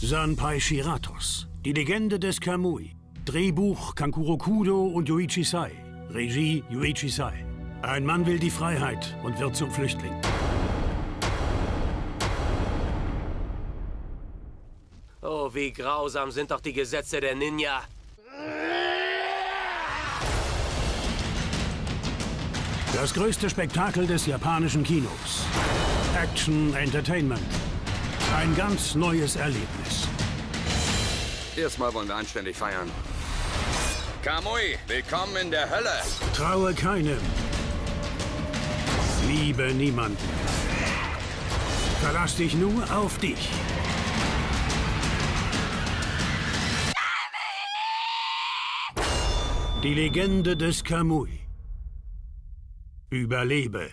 Sanpai Shiratos, die Legende des Kamui. Drehbuch Kankuro Kudo und Yuichi Sai. Regie Yuichi Sai. Ein Mann will die Freiheit und wird zum Flüchtling. Oh, wie grausam sind doch die Gesetze der Ninja. Das größte Spektakel des japanischen Kinos. Action Entertainment. Ein ganz neues Erlebnis. Erstmal wollen wir anständig feiern. Kamui, willkommen in der Hölle. Traue keinem. Liebe niemanden. Verlass dich nur auf dich. Die Legende des Kamui. Überlebe.